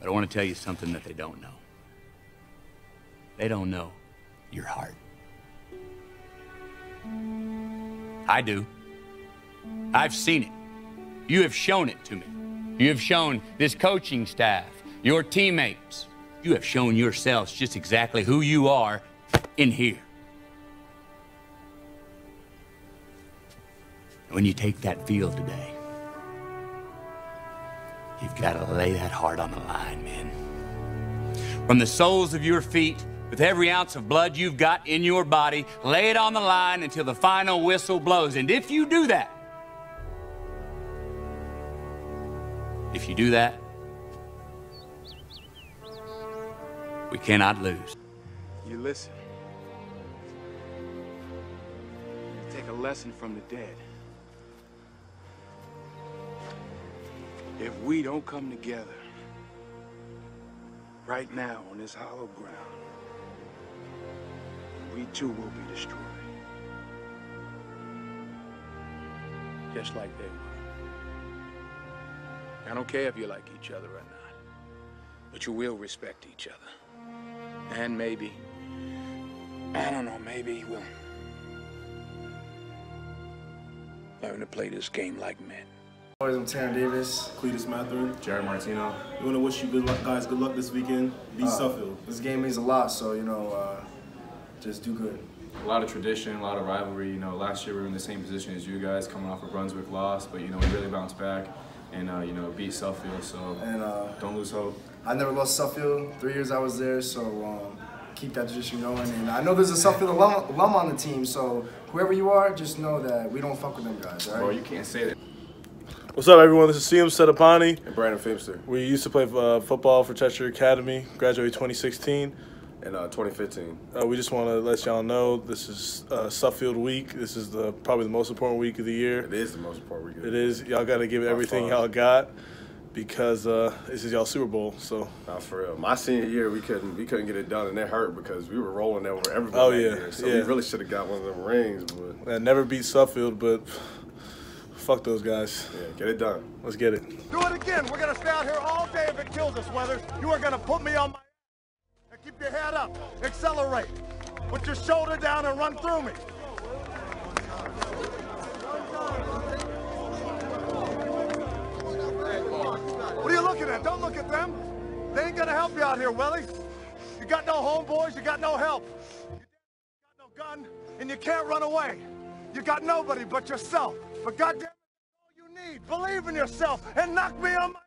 But I want to tell you something that they don't know. They don't know your heart. I do. I've seen it. You have shown it to me. You have shown this coaching staff, your teammates. You have shown yourselves just exactly who you are in here. When you take that field today, you've got to lay that heart on the line, man. From the soles of your feet, with every ounce of blood you've got in your body, lay it on the line until the final whistle blows. And if you do that, if you do that, we cannot lose. You listen. You take a lesson from the dead. If we don't come together right now on this hollow ground, we too will be destroyed. Just like they were. I don't care if you like each other or not, but you will respect each other. And maybe, I don't know, maybe we'll learn to play this game like men. Boys, I'm Terran Davis. Cletus Matherin. Jared Martino. We want to wish you good luck, guys. Good luck this weekend. Beat Uh, Suffield. This game means a lot, so you know, uh, just do good. A lot of tradition, a lot of rivalry. You know, last year we were in the same position as you guys, coming off a Brunswick loss, but you know we really bounced back and uh, you know beat Suffield. So And uh, don't lose hope. I never lost Suffield. Three years I was there, so um, keep that tradition going. And I know there's a Suffield alum, alum on the team, so whoever you are, just know that we don't fuck with them guys. All Bro, you can't say that. What's up, everyone? This is CM Setapani. And Brandon Fimster We used to play uh, football for Cheshire Academy. Graduated 2016. And uh, 2015. Uh, we just want to let y'all know this is uh, Suffield week. This is the probably the most important week of the year. It is the most important weekend. It is. Y'all got to give everything y'all got because uh, this is y'all Super Bowl. So Not for real. My senior year, we couldn't we couldn't get it done, and it hurt because we were rolling over everybody. Oh, yeah, year. So yeah. we really should have got one of them rings, but I never beat Suffield, but fuck those guys. yeah, get it done. Let's get it. Do it again. We're gonna stay out here all day if it kills us, Weathers. You are gonna put me on my and keep your head up. Accelerate. Put your shoulder down and run through me. What are you looking at? Don't look at them. They ain't gonna help you out here, Willie. You got no homeboys, you got no help. You got no gun, and you can't run away. You got nobody but yourself. But goddamn need. Believe in yourself and knock me on my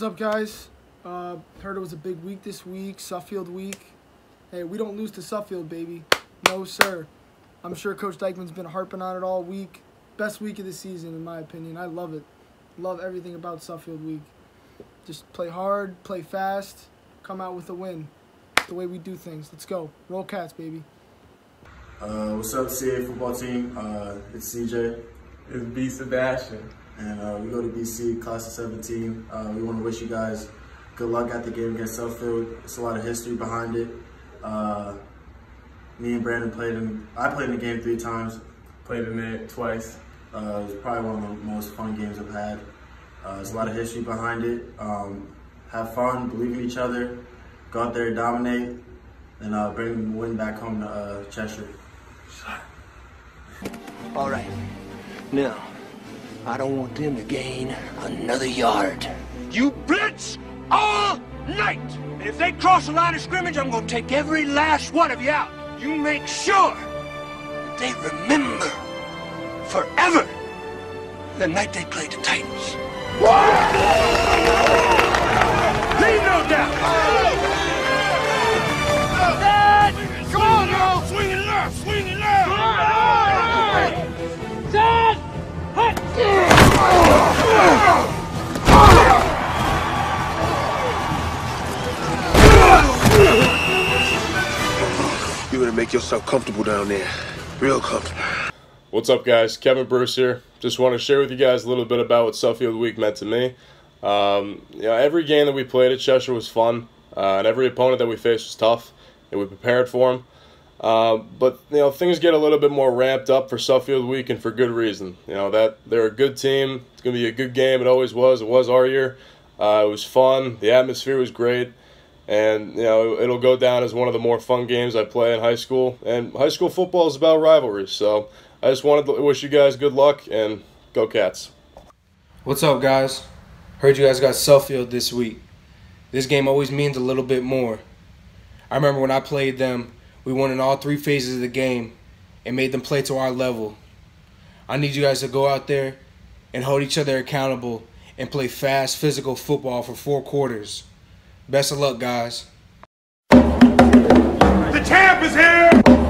What's up, guys? Uh, heard it was a big week this week, Suffield week. Hey, we don't lose to Suffield, baby. No, sir. I'm sure Coach Dykeman's been harping on it all week. Best week of the season, in my opinion. I love it. Love everything about Suffield week. Just play hard, play fast, come out with a win. It's the way we do things. Let's go. Roll cats, baby. Uh, what's up, CA football team? Uh, it's CJ, It's B Sebastian. And uh, we go to BC, class of 17. Uh, we want to wish you guys good luck at the game against Suffield. It's a lot of history behind it. Uh, me and Brandon played in, I played in the game three times. Played in it twice. Uh, it was probably one of the most fun games I've had. Uh, there's a lot of history behind it. Um, have fun, believe in each other, go out there, and dominate, and uh, bring the win back home to uh, Cheshire. All right. Now, I don't want them to gain another yard. You blitz all night. And if they cross the line of scrimmage, I'm going to take every last one of you out. You make sure that they remember forever the night they played the Titans. Leave You're gonna make yourself comfortable down there. Real comfortable. What's up, guys? Kevin Bruce here. Just want to share with you guys a little bit about what Suffield Week meant to me. Um, you know, every game that we played at Cheshire was fun, uh, and every opponent that we faced was tough, and we prepared for them. Uh, but you know, things get a little bit more ramped up for Suffield Week, and for good reason. You know that they're a good team. It's gonna be a good game. It always was. It was our year. Uh, it was fun. The atmosphere was great, and you know it'll go down as one of the more fun games I play in high school. And high school football is about rivalries. So I just wanted to wish you guys good luck and go Cats. What's up, guys? Heard you guys got Suffield this week. This game always means a little bit more. I remember when I played them, we won in all three phases of the game and made them play to our level. I need you guys to go out there and hold each other accountable and play fast, physical football for four quarters. Best of luck, guys. The champ is here!